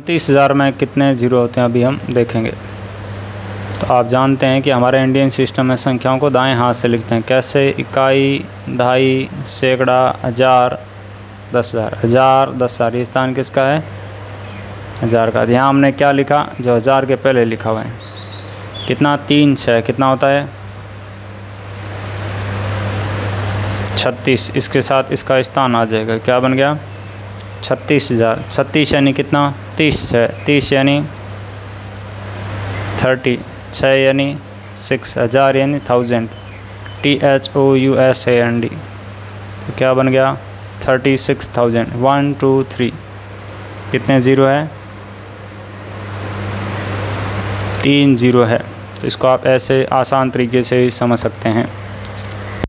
तीस हज़ार में कितने ज़ीरो होते हैं अभी हम देखेंगे। तो आप जानते हैं कि हमारे इंडियन सिस्टम में संख्याओं को दाएँ हाथ से लिखते हैं। कैसे? इकाई ढाई सैकड़ा, हज़ार, दस हज़ार। हज़ार, दस हज़ार। ये स्थान किसका है? हज़ार का। यहाँ हमने क्या लिखा? जो हज़ार के पहले लिखा हुआ है। कितना? तीन छः कितना होता है? छत्तीस। इसके साथ इसका स्थान आ जाएगा। क्या बन गया? छत्तीस हज़ार। छत्तीस यानी कितना? तीस छः तीस यानी थर्टी। छः यानी सिक्स। हज़ार यानी thousand. T H O U S A N D तो क्या बन गया? Thirty six thousand. One, two, three. कितने ज़ीरो है? तीन ज़ीरो है। तो इसको आप ऐसे आसान तरीके से समझ सकते हैं।